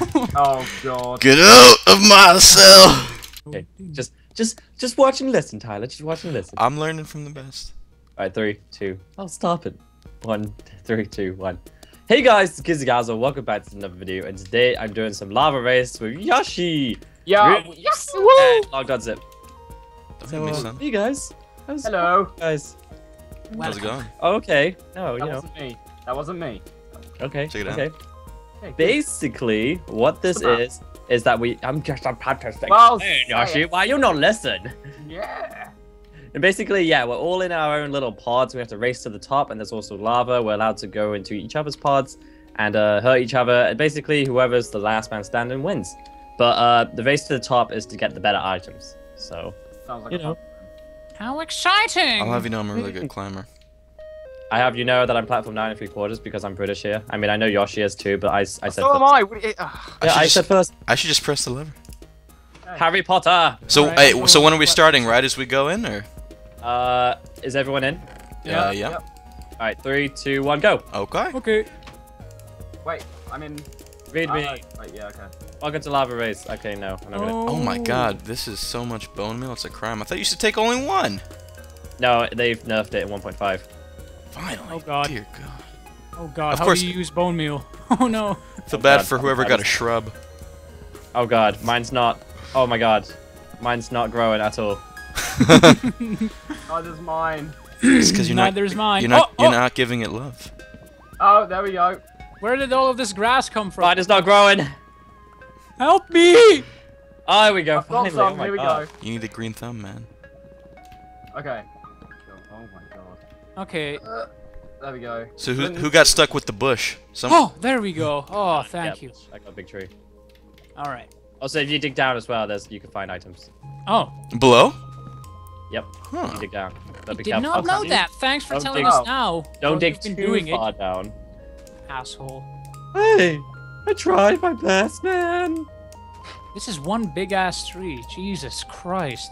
Oh god. Get out of my cell. Okay, just, just, just watch and listen, Tyler. Just watch and listen. I'm learning from the best. All right, three, two. Oh, stop it. One, three, two, one. Hey guys, it's Gizzy Welcome back to another video. And today I'm doing some lava race with Yoshi. Yeah. Really? Yes. And Logdotzip. Don't So, me, uh, son. hey guys. How's Hello. guys? How's it going? Oh, okay. No, you That know. wasn't me. That wasn't me. Okay. Check it out. okay. Hey, good. Basically, what this is is that we. I'm just a protesting. Well, Hey, Yoshi, why you not listen? Yeah. And basically, yeah, we're all in our own little pods. We have to race to the top, and there's also lava. We're allowed to go into each other's pods and uh, hurt each other. And basically, whoever's the last man standing wins. But uh, the race to the top is to get the better items. So Sounds like You a know. How exciting! I'll have you know I'm a really good climber. I have you know that I'm platform nine and three quarters because I'm British here. I mean, I know Yoshi is too, but I said. So am. I. What do you- Yeah, should I just- said first. I should just press the lever. Harry Potter. So, Alright, hey, well, so when are we starting? Right as we go in, or? Uh, is everyone in? Yeah. Uh, yeah. Yep. All right, three, two, one, go. Okay. Okay. Wait. I'm in. Read me. Wait. Yeah. Okay. Welcome to lava race. Okay, no, I'm not gonna. Oh my god, this is so much bone meal. It's a crime. I thought you should take only one. No, they've nerfed it in 1.5. Finally. Oh, God. Dear God. Oh god, Of how course- do you use bone meal? Oh no. Feel bad God, for whoever that got a shrub. Oh god, mine's not. Oh my god, mine's not growing at all. Oh, this is mine. It's because you're not. Neither's mine. You're not. oh, You're oh, not giving it love. Oh, there we go. Where did all of this grass come from? Mine is not growing. Help me! Oh, there we go. I've got Finally. some. oh my Here we god. You need a green thumb, man. Okay. Oh my god. Okay. Uh, there we go. So who who got stuck with the bush? Some. Oh, there we go. Oh, thank Yeah, you. I got a big tree. All right. Also, if you dig down as well, there's you can find items. Oh, Below? Yep, Huh. you dig down. But be did careful. not know Okay. that. Thanks for Don't telling dig- us now. Don't Well, dig too doing far it, down. asshole. Hey, I tried my best, man. This is one big ass tree. Jesus Christ.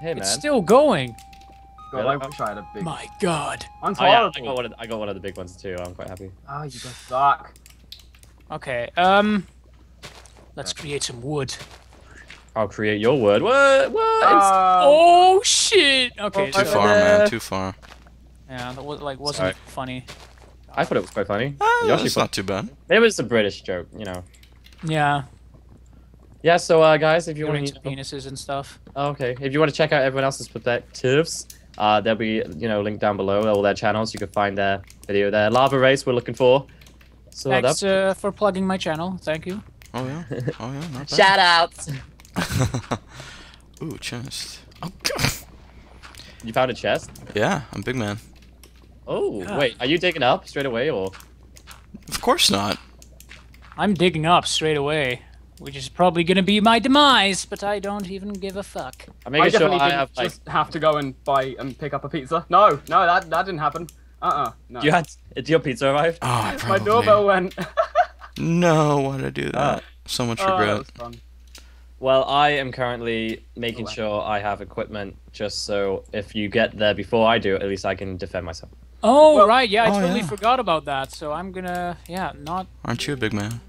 Hey, man. It's still going. God, I wish I had a big. My God. I'm Oh yeah, I got one. Of, I got one of the big ones too. I'm quite happy. Oh, you guys suck. Okay. Um. Let's create some wood. I'll create your word. What? What? Uh, Oh shit. Okay. Too so- far, bad. man. Too far. Yeah, that was like wasn't Sorry. funny. I thought it was quite funny. Ah, Yoshi that's thought- not too bad. It was a British joke, you know. Yeah. Yeah. So, uh, guys, if you You're want into to, penises and stuff. oh, okay, if you want to check out everyone else's perspectives, uh, there'll be you know link down below all their channels. You can find their video there. Lava race we're looking for. So Thanks that's uh, for plugging my channel. Thank you. Oh yeah. Oh yeah. Not bad. shout outs. Ooh, chest. Oh, God. You found a chest. Yeah, I'm big man. Oh Yeah. wait, are you digging up straight away or? Of course not. I'm digging up straight away, which is probably gonna be my demise, but I don't even give a fuck. I'm I making sure definitely I didn't have like. just have to go and buy and pick up a pizza. No, no, that that didn't happen. Uh-uh. No. You had did your pizza arrived? Oh, I My doorbell went. No, why'd I do that? Ah. So much oh, that regret. was fun. Well, I am currently making Oh, wow. sure I have equipment just so if you get there before I do, at least I can defend myself. Oh Well- right, yeah, I Oh, totally yeah. forgot about that. So I'm gonna, yeah, not. Aren't you a big man?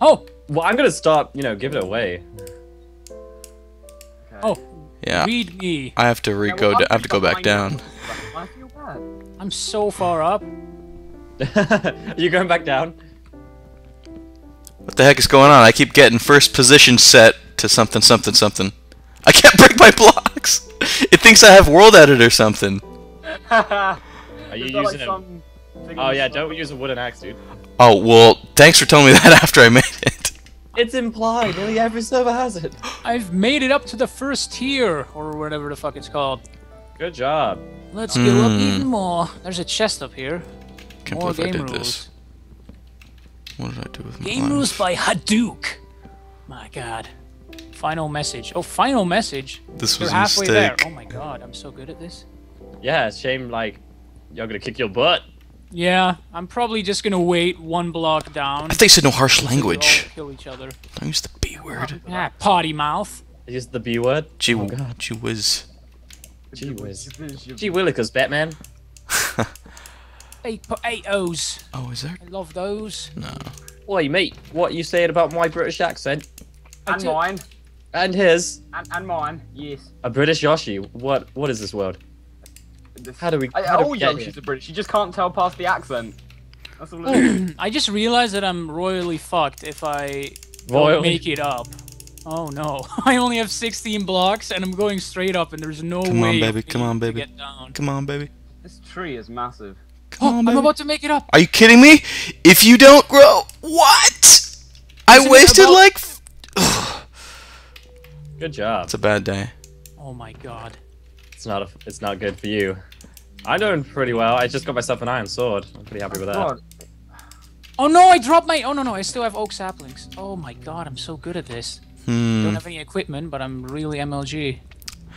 Oh, Well, I'm gonna stop, you know, give it away. Okay. oh, Yeah. read me. I have to re Yeah, go. well, d- I'm I have to go back down. you. I feel bad. I'm so far up. Are you going back down? What the heck is going on? I keep getting first position set to something, something, something. I can't break my blocks. It thinks I have world edit or something. Are you Is there, like, using a... some thing Oh yeah, don't use a wooden axe, dude. Oh well, thanks for telling me that after I made it. It's implied. Nearly every server has it. I've made it up to the first tier, or whatever the fuck it's called. Good job. Let's go up Hmm. even more. There's a chest up here. Can't more believe I game did rules. this. What did I do with my Game rules by Hadouk. My god. Final message. Oh, final message. This You're was a halfway there. Oh my god, I'm so good at this. Yeah, shame like you're gonna kick your butt. Yeah, I'm probably just gonna wait one block down. I they said no harsh till we all language. Kill each other. Don't use the B word. Ah, potty mouth. Use the B word. Gee, Oh, God. gee whiz. Gee whiz. Gee Gee willikers, Batman. Eight potatoes. Oh, is there? I love those. No. Oi, mate, what are you saying about my British accent? And mine. And his? And, and mine. Yes. A British Yoshi. What? What is this world? This- How do we- I, how do all we get Yoshis here? are British. You just can't tell past the accent. That's all it is. I just realized that I'm royally fucked if I don't Royally? make it up. Oh no. I only have 16 blocks and I'm going straight up and there's no Come on, baby, come on, to baby. get down. Come on, baby. This tree is massive. Come Oh, on, I'm about to make it up. Are you kidding me? If you don't grow, what? I Isn't it wasted like. Good job. It's a bad day. Oh my god. It's not. A, it's not good for you. I'm doing pretty well. I just got myself an iron sword. I'm pretty happy with that. Oh no, I dropped my. Oh no, no, I still have oak saplings. Oh my god, I'm so good at this. Hmm. Don't have any equipment, but I'm really MLG.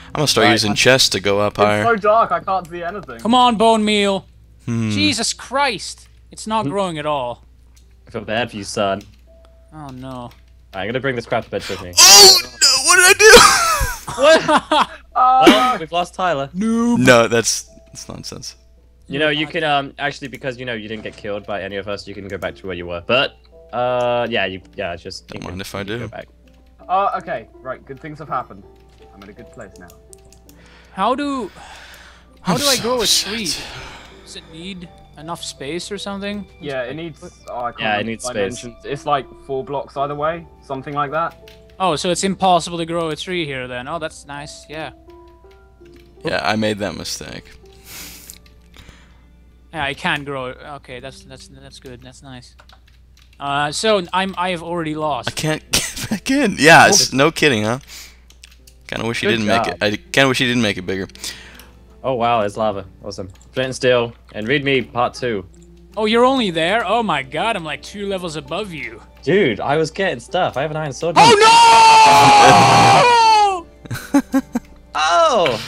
I'm gonna start Right. using chests to go up it's higher. so dark. I can't see anything. Come on, bone meal. Hmm. Jesus Christ. It's not growing at all. I feel bad for you, son. Oh no. I'm gonna bring this crap to bed with me. Oh no! What did I do? what? Oh, well, we've lost Tyler. do? no, that's that's nonsense. You know, you can um actually because you know you didn't get killed by any of us, you can go back to where you were. But uh yeah, you yeah, just Don't you mind can- if I do. Go back. Oh, okay. Right. Good things have happened. I'm in a good place now. How do how I'm do I so grow a tree? Does it need enough space or something? Yeah, it needs. Oh, I can't Yeah, it needs space. It's like four blocks either way, something like that. Oh, so it's impossible to grow a tree here then. Oh, that's nice. Yeah. Yeah, I made that mistake. Yeah, I can grow it. Okay, that's that's that's good. That's nice. Uh, so I'm I have already lost. I can't get back in. Yeah, it's no kidding, huh? Kind of wish you didn't make it. I kind of wish you didn't make it bigger. Oh wow, it's lava. Awesome. Flint and steel and read me part two. Oh, you're only there? Oh my god, I'm like two levels above you. Dude, I was getting stuff. I have an iron sword. Oh no! Oh!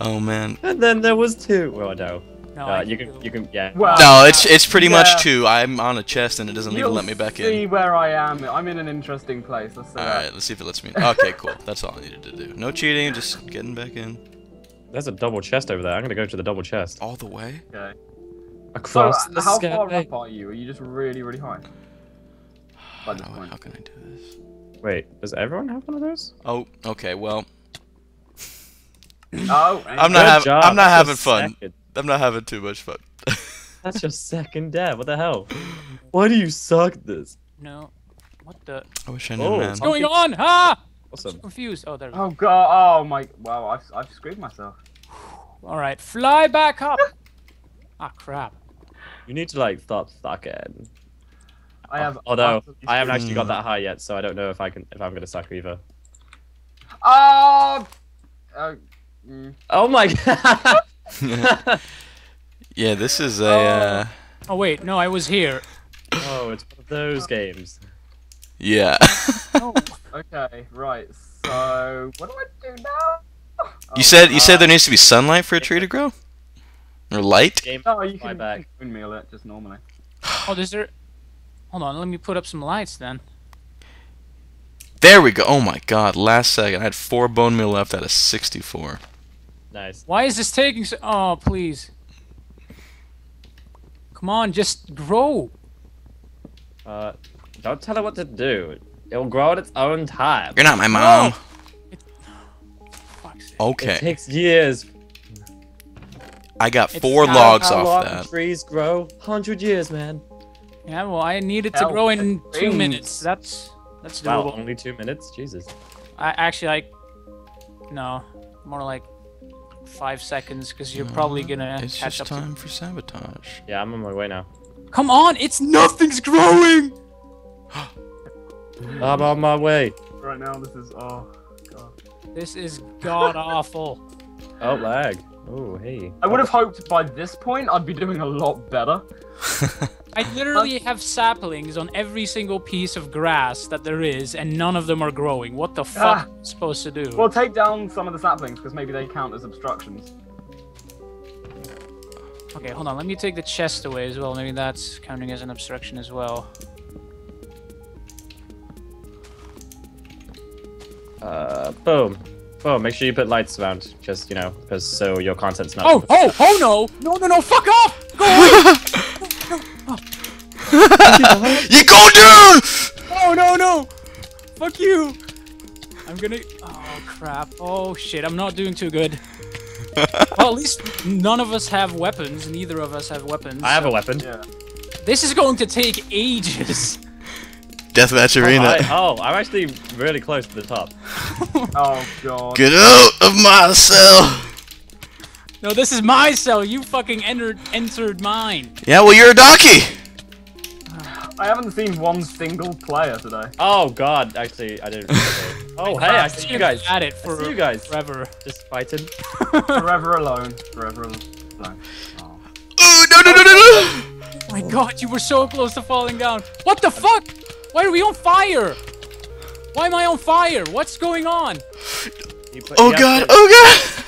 Oh man. And then there was two. Well, no. no, Uh, you can can, you can, yeah. Well, No, it's it's pretty Yeah. much two. I'm on a chest and it doesn't even You'll let me back see in. where I am. I'm in an interesting place. Let's say All that. right, let's see if it lets me. in. Okay, cool. That's all I needed to do. No cheating, just getting back in. There's a double chest over there. I'm gonna go to the double chest. All the way. Okay. So, Across uh, the how sky. far up are you? Are you just really, really high? By this How, point. how can I do this? Wait, does everyone have one of those? Oh, okay. Well, Oh, I'm not having. I'm not That's having fun. second- I'm not having too much fun. That's your second dad. What the hell? Why do you suck this? No. What the? I wish I knew, Oh, man. What's going on? Ah! I'm Awesome. confused. Oh, there. we go. Oh god. Oh my. Wow. I've, I've screwed myself. All right, fly back up. ah, crap. You need to like stop sucking. I have. Although I haven't actually got that high yet, so I don't know if I can if I'm gonna suck either. Oh. Oh. Mm. Oh my god! yeah, this is a. Uh, Oh wait, no, I was here. oh, it's one of those games. yeah. No. Okay. Right. So what do I do now? Oh, you said you said uh, there needs to be sunlight for a tree to grow, or light. Game. No, you can, bag. you windmill it just normally. Oh, is there? Hold on, let me put up some lights then. There we go. Oh my God! Last second, I had four bone meal left out of 64. Nice. Why is this taking so? Oh, please. Come on, just grow. Uh, don't tell it what to do. It'll grow at its own time. You're not my mom. Fuck's sake. It Okay, takes years. I got It's four not logs How off long that. trees grow? Hundred years, man. Yeah, well, I need it to Hell, grow in two things. minutes. That's that's doable. Wow, only two minutes? Jesus. I actually, like... no, more like five seconds because you're probably gonna It's catch just up. time for sabotage. Yeah, I'm on my way now. Come on, it's nothing's growing. I'm on my way. Right now, this is. Oh god. This is god awful. Oh, lag. Oh, hey. I would have hoped by this point I'd be doing a lot better. I literally have saplings on every single piece of grass that there is, and none of them are growing. What the fuck Ah. am I supposed to do? Well, take down some of the saplings because maybe they count as obstructions. Okay, hold on. Let me take the chest away as well. Maybe that's counting as an obstruction as well. Uh, boom. Boom. Make sure you put lights around, just, you know, because so your content's not. Oh, oh, oh no! No, no, no! Fuck off! Go away! you go down! Oh no no! Fuck you! I'm gonna. Oh crap! Oh shit! I'm not doing too good. well, at least none of us have weapons. Neither of us have weapons. I have a weapon. Yeah. This is going to take ages. Deathmatch arena. I, oh, I'm actually really close to the top. Oh god. Get out of my cell. No, this is my cell. You fucking entered entered mine. Yeah, well, you're a donkey. I haven't seen one single player today. Oh god, actually, I didn't. Oh hey, I see you guys. At it I for see you guys. forever. Just fighting. Forever alone. Forever alone. Oh. Oh, no, no, no, no, no. Oh my god, you were so close to falling down. What the fuck? Why are we on fire? Why am I on fire? What's going on? Put- Oh, God. Oh, God.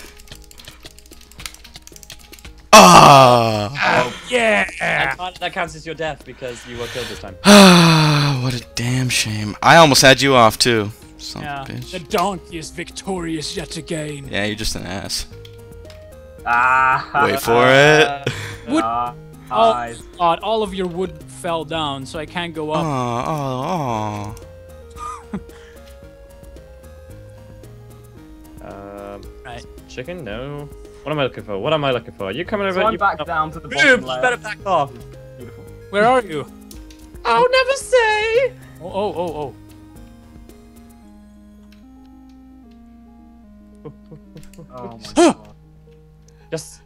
Ah. Yeah. That, that counts as your death because you were killed this time. Ah, what a damn shame. I almost had you off, too. Son Yeah. of a The donkey is victorious yet again. Yeah, you're just an ass. Ah. Wait for it. Would- Ah. Oh god, all of your wood fell down, so I can't go Oh, up. oh, oh. Um, Right. chicken? No. What am I looking for? What am I looking for? You coming over? So I'm you back down to the bottom You layer. better back off. Beautiful. Where are you? I'll never say. Oh, oh, oh, oh. Oh my god. Just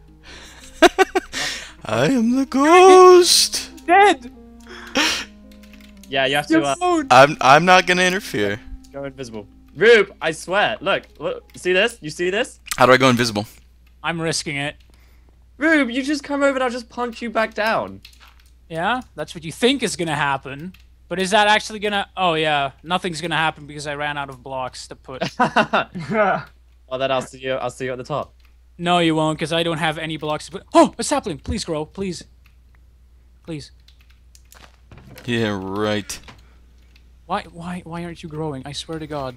I am the ghost. Dead! yeah, you have to uh, Phone! I'm I'm not gonna interfere. go invisible. Rube, I swear. Look, look. See this? You see this? How do I go invisible? I'm risking it. Rube, you just come over and I'll just punch you back down. Yeah, that's what you think is gonna happen. But is that actually gonna? Oh yeah, nothing's gonna happen because I ran out of blocks to put. oh, then I'll see you. I'll see you at the top. no, you won't, because I don't have any blocks to put. Oh, a sapling! Please grow, please, please. Yeah, right. Why, why, why aren't you growing? I swear to God.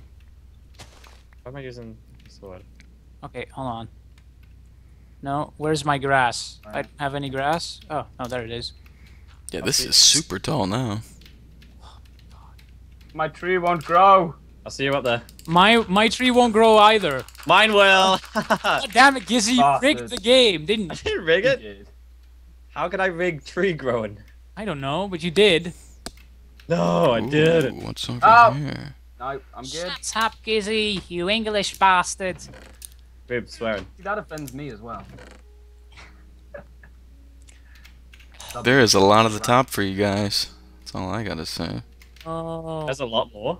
Why am I using sword? Okay, hold on. No, where's my grass? I don't have any grass. Oh, oh, there it is. Yeah, this is super tall now. My tree won't grow. I'll see you up there. My my tree won't grow either. Mine will. God damn it, Gizzy, you rigged the game, didn't I you? didn't rig it. Did. How can I rig tree growing? I don't know, but you did. No, I didn't. What's over Oh. here? No, I'm good. Shut up, Gizzy, you English bastard. Rube swearing. See, that offends me as well. There is a lot of the top for you guys. That's all I gotta say. Oh, There's a lot more.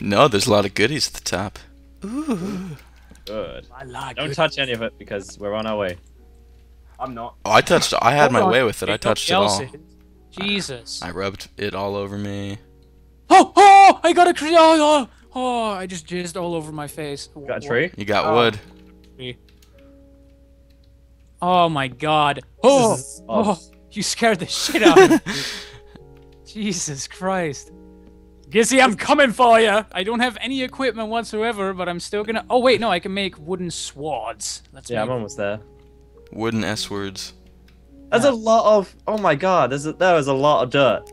No, there's a lot of goodies at the top. Ooh. Good. I like Don't it. touch any of it because we're on our way. I'm not. Oh, I touched. I had Hold my on. way with it. I touched it all. Jesus. I rubbed it all over me. Oh, oh, I got a cre- oh, oh, oh, I just jizzed all over my face. Got a tree? You got Oh. wood. Oh my god. Oh, oh, you scared the shit out of me. Jesus Christ. Gizzy, I'm coming for you. I don't have any equipment whatsoever, but I'm still gonna. Oh wait, no, I can make wooden swords. Let's Yeah, I'm almost there. Wooden S words. There's a lot of. Oh my god, there's a, there is a lot of dirt.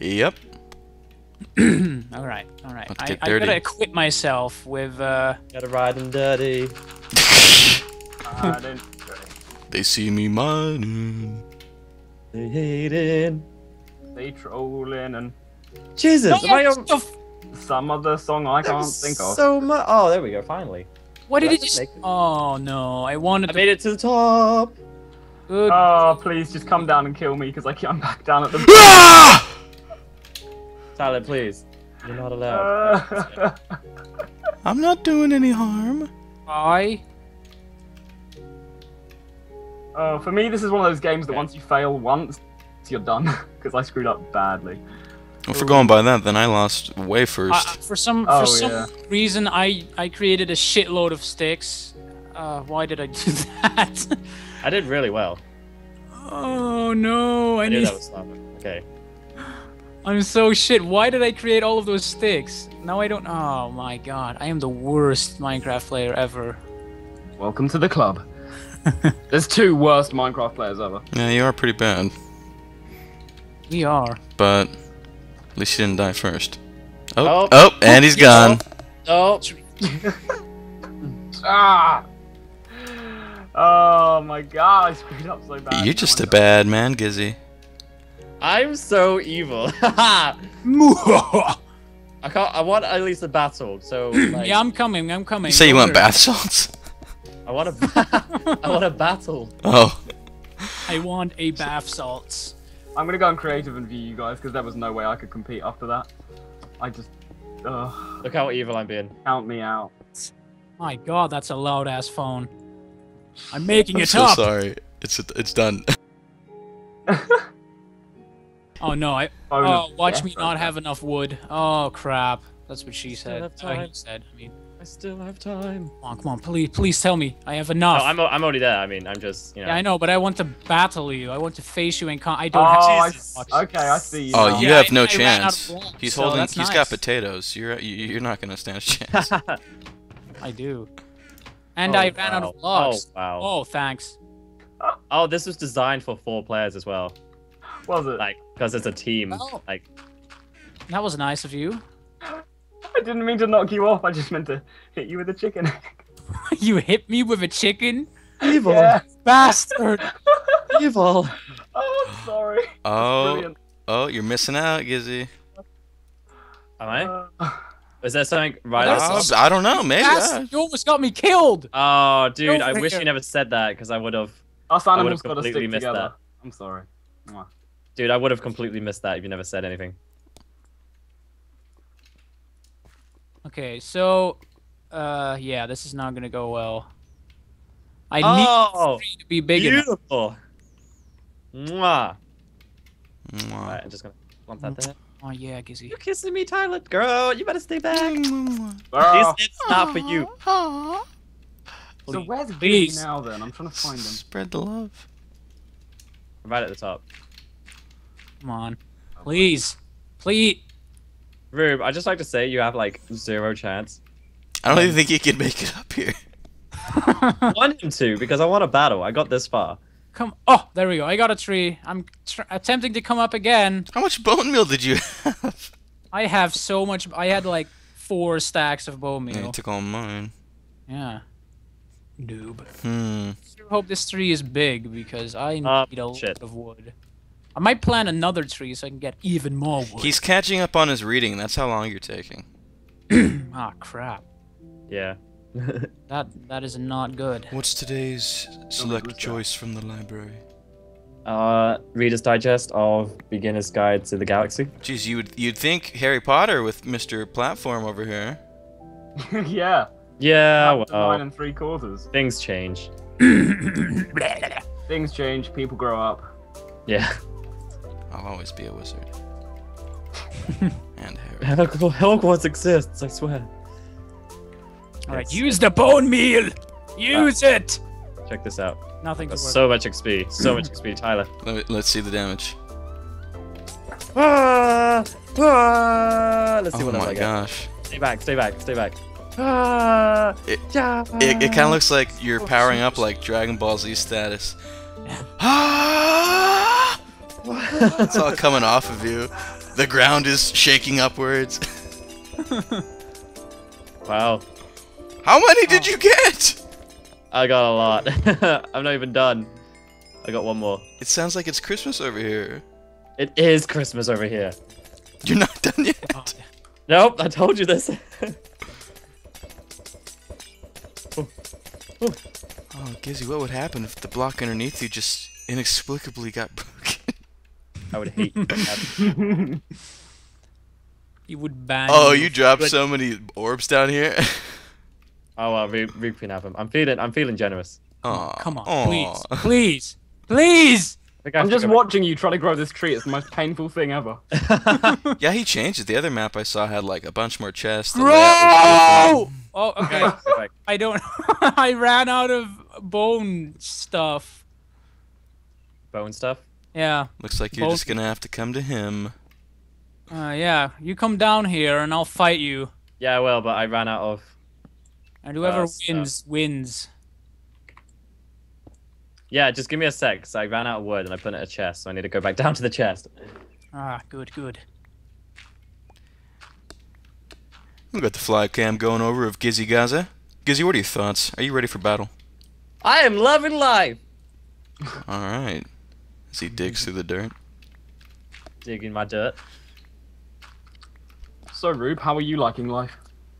Yep. all right, all right. I, get I gotta equip myself with. uh... Gotta ride and dirty. I. They see me mining. They hating. They trolling and Jesus, am I No, on? some other song I can't think of. So much. Oh, there we go. Finally, What did Did I it just just? make it? Oh no, I wanted I to. made it to the top. Good. Oh, please just come down and kill me because I'm back down at the. Tyler, please. You're not allowed. Uh, I'm not doing any harm. I. oh, uh, for me, this is one of those games that once you fail once, you're done because I screwed up badly. If we're going by that, then I lost way I- first. Uh, for some Oh, for some yeah. reason, I I created a shitload of sticks. Uh, why did I do that? I did really well. oh no! I I knew need. that was slow. Okay. I'm so shit. Why did I create all of those sticks? Now I don't. Oh my god! I am the worst Minecraft player ever. Welcome to the club. There's two worst Minecraft players ever. Yeah, you are pretty bad. We are. but at least you didn't die first. Oh, Oh. oh, and he's gone. Oh, Ah! Oh my god, I screwed up so bad. You're just a bad man, Gizzy. I'm so evil. I yeah, can't. I want at least a bath salt. So like, I'm coming. I'm coming. You say you want worry. bath salts? I want a. I want a battle. Oh, I want a bath salts. I'm gonna go on creative and view you guys because there was no way I could compete after that. I just. Ugh, Look how evil I'm being. count me out. My God, that's a loud ass phone. I'm making I'm it so up. sorry. It's it's done. Oh no, I. Phone Oh, watch me not have enough wood. Oh crap. That's what she Still said. have Oh, said. I mean, I still have time. come on, come on, please, please tell me I have enough. No, enough. I'm. I'm already there. I mean, I'm just. You know. Yeah, I know, but I want to battle you. I want to face you and con- I don't Oh, have I, Jesus. s- okay, I see you. Oh, now. you Yeah, have I- no I chance. of blocks, He's so holding. that's He's nice. got potatoes. You're you- you're not gonna stand a chance. I do. And Oh, I ran out of blocks. Oh wow. Oh, thanks. Oh, this was designed for four players as well. Was it? Like, because it's a team. Oh. Like, That was nice of you. I didn't mean to knock you off. I just meant to hit you with a chicken. you hit me with a chicken, evil. yeah. bastard. Evil. Oh, I'm sorry. Oh, oh, you're missing out, Gizzy. Am I? Uh, Is that something right? That's Oh, top? I don't know. Maybe. Bastard, you almost got me killed. Oh, dude, I wish here. you never said that because I would have. us would've animals gotta stick missed together. that. I'm sorry. Mwah. Dude, I would have completely missed that if you never said anything. Okay, so, uh, yeah, this is not gonna go well. I Oh, need to be big enough. beautiful. Mwah. Mwah. Alright, I'm just gonna lump that there. Oh yeah, Gizzy. You're kissing me, Tyler. Girl, you better stay back. Ah, This is not for you. so Please. where's Gizzy now then? I'm trying to find him. Spread the love. Right at the top. Come on, please, please. Rube, I just like to say you have like zero chance. I don't even think you can make it up here. I want him to because I want a battle. I got this far. Come. Oh, there we go. I got a tree. I'm tr- attempting to come up again. How much bone meal did you have? I have so much. I had like four stacks of bone Yeah, you meal. took all mine. Yeah. Noob. Hmm. I hope this tree is big because I need Uh, a lot of wood. I might plant another tree so I can get even more wood. He's catching up on his reading. That's how long you're taking. Ah, crap. Yeah. That that is not good. What's today's select choice from the library? uh, Reader's Digest of Beginner's Guide to the Galaxy. Geez, you would you'd think Harry Potter with Mr. Platform over here. yeah. Yeah, Nine well, and three quarters. things change. Things change. People grow up. Yeah. I'll always be a wizard. and Harry. Hogwarts exists, I swear. All right, use the bone meal. Use it. Check this out. Nothing to That's so much XP. So much XP, Tyler. Let me, let's see the damage. Ah, ah, let's see Oh what else I my get. gosh. Stay back, stay back, stay back. Ah, It- yeah. It, it kind of looks like you're powering up like Dragon Ball Z status. Ah! it's all coming off of you. The ground is shaking upwards. Wow. How many did you get? I got a lot. I'm not even done. I got one more. It sounds like it's Christmas over here. It is Christmas over here. You're not done yet. Oh, Nope, I told you this. Oh, Gizzy, what would happen if the block underneath you just inexplicably got broken? I would hate that. You would bang. Oh, you with- dropped so many orbs down here. Oh well, Reek Reek can have them. I'm feeling, I'm feeling generous. Aw, Come on, aw. please, please, please. I think I I'm just watching you try to grow this tree. It's the most painful thing ever. Yeah, he changed it. The other map I saw had like a bunch more chests. the layout was Bro! Oh, okay. I don't. I ran out of bone stuff. Bone stuff. Yeah. Looks like you're Both- just gonna have to come to him. Uh, yeah. You come down here and I'll fight you. Yeah, well, but I ran out of. And whoever Uh, stuff. wins wins. Yeah, just give me a sec. 'cause I ran out of wood and I put it in a chest, so I need to go back down to the chest. Ah, good, good. We've got the fly cam going over of Gizzy Gazza. Gizzy, what are your thoughts? Are you ready for battle? I am loving life. All right. As he digs through the dirt. Digging my dirt. So, Rube, how are you liking life?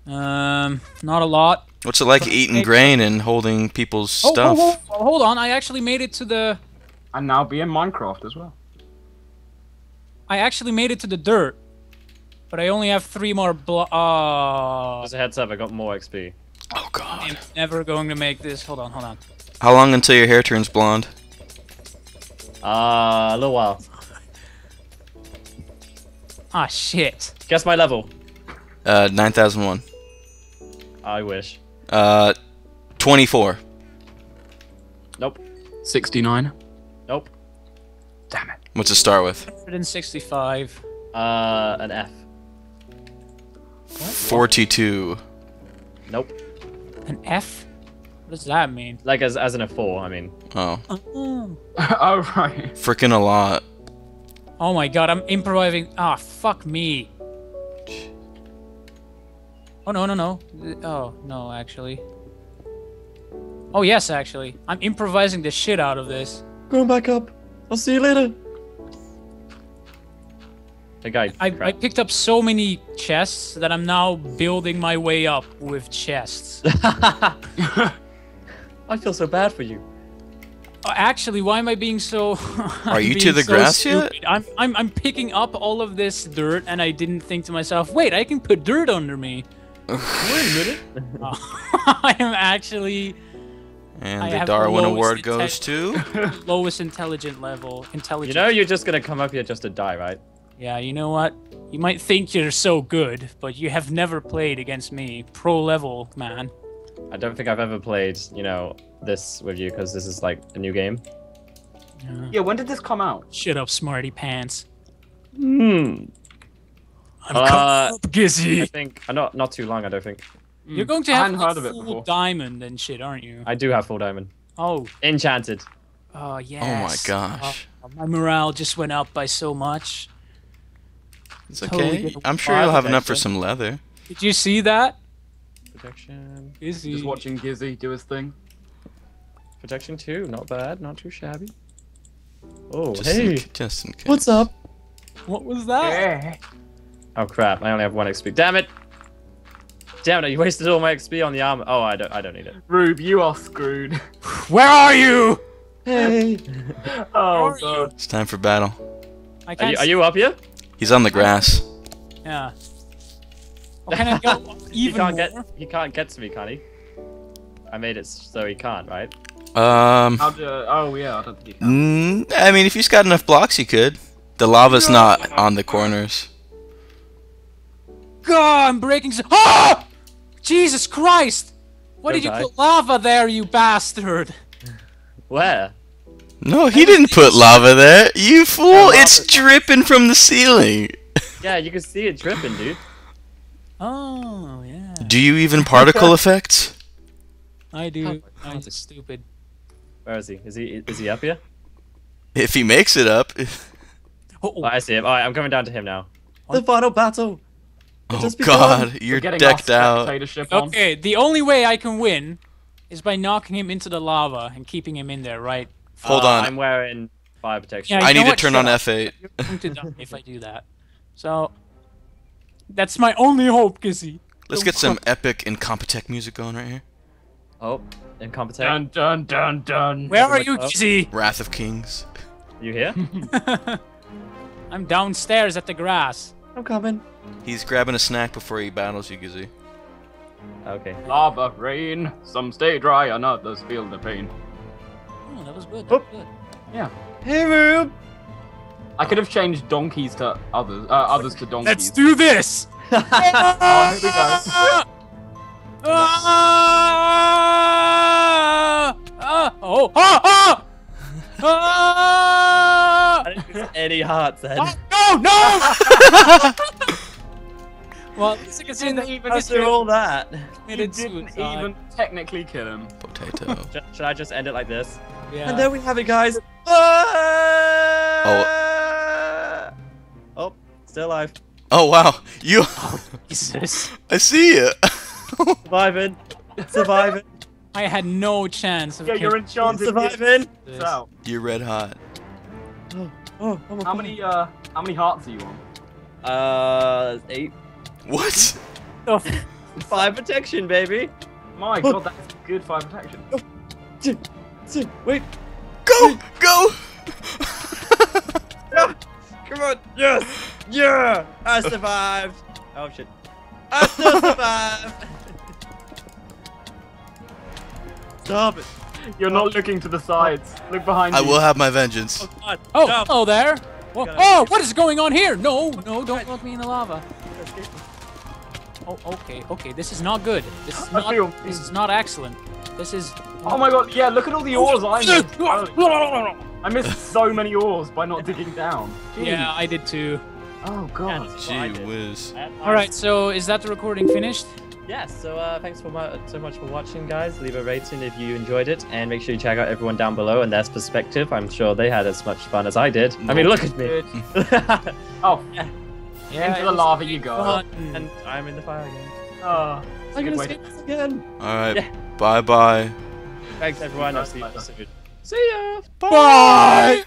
Um, not a lot. What's it like eating grain and holding people's Oh, stuff? oh, oh, hold on. I actually made it to the. And now be in Minecraft as well. I actually made it to the dirt, but I only have three more blo- uh, Just a heads up, I got more XP. Oh God. I'm never going to make this. Hold on, hold on. How long until your hair turns blonde? Uh, a little while. Ah, shit. Guess my level. Uh, nine thousand one. I wish. Uh, twenty-four. Nope. 69. Nope. Damn it. What's it start with? 165. Uh, an F. Forty-two. Nope. An F? What does that mean? Like as as in a four. I mean. Oh, Oh. oh, right. freaking a lot. Oh my god, I'm improvising. Ah, fuck me. Oh no, no, no. Oh, no, actually. Oh yes, actually. I'm improvising the shit out of this. Going back up. I'll see you later. Hey guy. I, I picked up so many chests that I'm now building my way up with chests. I feel so bad for you. Oh, Actually, why am I being so? Are you to the so grass yet? I'm, I'm I'm picking up all of this dirt, and I didn't think to myself, wait, I can put dirt under me. Wait a minute. I am actually And I the have the Darwin Award goes to. lowest intelligent level. You know you're just gonna come up here just to die, right? Yeah, you know what? You might think you're so good, but you have never played against me, pro level man. I don't think I've ever played, you know, this with you because this is like a new game. Yeah, when did this come out? Shut up, smarty pants. Hmm. I'm Uh, coming up, I think uh, not not too long. I don't think You're going to have hadn't like, of it full before. diamond and shit, aren't you? I do have full diamond. Oh, Enchanted. oh yes. Oh my gosh. Oh, my morale just went up by so much. It's Totally okay. get I'm sure you'll have enough for some leather. Did you see that? Protection. Gizzy. Just watching Gizzy do his thing. Protection two. Not bad. Not too shabby. Oh Just hey. in, just in case. What's up? What was that? Yeah. Oh crap! I only have one XP. Damn it! Damn it! You wasted all my XP on the armor. Oh, I don't. I don't need it. Rube, you are screwed. Where are you? Hey. oh, are God. It's time for battle. I Are can't. you, are you up here? He's on the grass. Yeah. Can I go He even can't more? get. He can't get to me, can he? I made it so he can't, right? Um, How do, oh, yeah, I don't think you can. mm, I mean, if he's got enough blocks, he could. The lava's not on the corners. God, I'm breaking. s Oh! Jesus Christ! Why Don't did you die. put lava there, you bastard? Where? No, he didn't put lava there. You fool! lava- It's dripping from the ceiling. Yeah, you can see it dripping, dude. Oh, yeah. Do you even particle effects? I do. I'm stupid. Where is he? Is he? Is he up here? If he makes it up. Oh, Oh, I see him. All right, I'm coming down to him now. The final battle. Oh God, We're you're getting decked out. Okay, the only way I can win is by knocking him into the lava and keeping him in there, right? Hold Uh, on. I'm wearing fire protection. Yeah, I you know need to what? turn Shut on up. F8. You're going to die if I do that. So, that's my only hope, Gizzy. Let's get some epic Incompetech music going right here. Oh, incompetent. Dun, dun, dun, dun. Where are Everybody- you, oh. Gizzy? Wrath of Kings. You here? I'm downstairs at the grass. I'm coming. He's grabbing a snack before he battles you, Gizzy. Okay. Lava rain. Some stay dry and others feel the pain. Oh, that was good. Oh. That was good. Yeah. Hey, Rube. I could have changed donkeys to others, uh, others to donkeys. Let's do this! Oh, here we go. Ah! Ah! Oh! Ah! Ah! Ah! I didn't use any hearts then. Oh, no! No! well, at least I can say that even After all that, You didn't suicide. even technically kill him. Potato. Should I just end it like this? Yeah. And there we have it, guys. Oh. still alive. Oh wow, you. Jesus. I see you. Surviving. Surviving. I had no chance of Yeah, you're enchanted. Surviving. this. It's out. You're red hot. Oh, I'm How many uh how many hearts are you on? Uh, eight. What? The f- Five protection, baby. My god, that's good fire protection. Wait. Go, go. Yeah. Come on. Yes. Yeah. I survived. Oh shit. I still survived. Stop it. You're not looking to the sides. Look behind me. I you. will have my vengeance. Oh god. Oh, No. oh there. Whoa, oh, what is going on here? No, no, don't look me in the lava. Oh, okay, okay. This is not good. This is not. This is not excellent. This is. Oh my god, yeah, look at all the oh, ores I missed. Oh, I missed so many ores by not digging down. Jeez. Yeah, I did too. Oh god. Gee whiz. All right, so is that the recording finished? Yes, so uh, thanks for mu- so much for watching, guys. Leave a rating if you enjoyed it, and make sure you check out everyone down below and their perspective. I'm sure they had as much fun as I did. I mean, look at me. Oh, yeah. Yeah, into the lava you go. fun. And I'm in the fire again. Oh, I'm gonna way to- escape this again. All right. Yeah. Bye bye. Thanks, everyone. I'll see you soon. See ya. Bye.